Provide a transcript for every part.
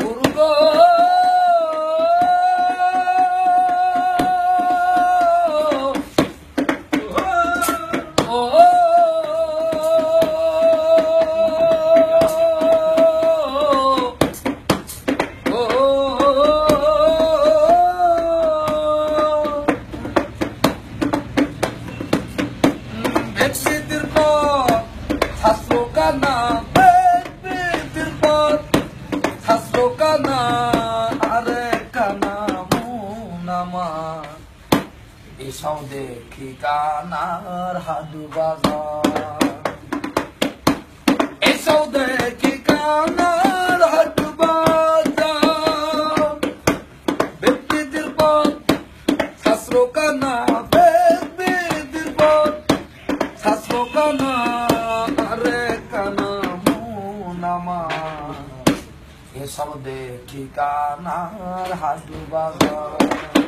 গুরু গো এসব দেখি কানার হাডু বাজার? এসব দেখি কানার হাডু বাজার? ব্যক্তিদের পথ, শাস্ত্র কানা ব্যক্তিদের পথ, শাস্ত্র কানা, আরে কানা মুনামা এসব দেখি কানার হাডু বাজার?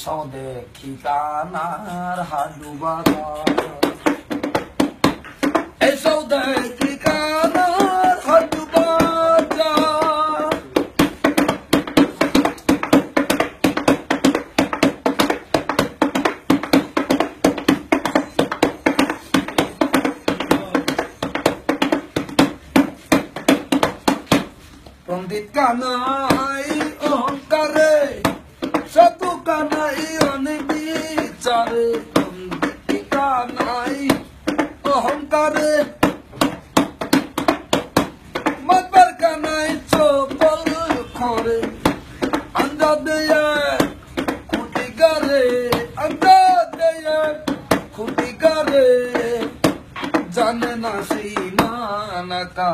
এসব দেখি কানার হাডু বাজার এসব দেখি কানার হাডু বাজার পণ্ডিত কানাই অহংকারে সাধু কানাই অনেক বিচারে কানাই অহংকারে মাতবার কানাই চপল খরে আন্দা দেয়া খুঁটি গারে আন্দা দেয়া খুঁটি গারে, জানে না সীমানাকা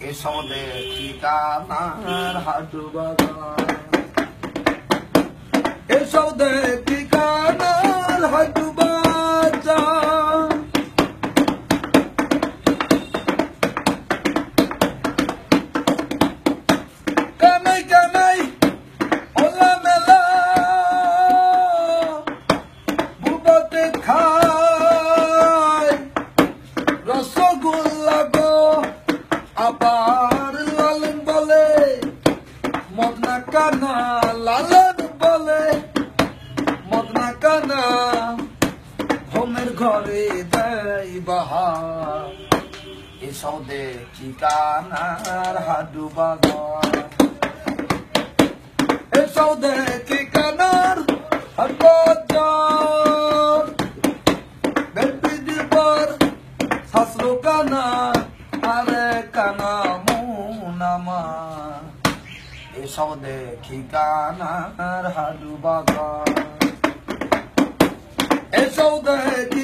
এসব দেখি কানার হাডু বাগান এসব দেখি কানার ঘরে দেয় বাহার। এসব দেখি কানার হাডু বাগান এসব দেখি কানার হাডু বাজার। ব্যক্তি পর শাস্ত্র কানা, আরে কানা মুনামা এসব দেখি হাডু বাগান বাজার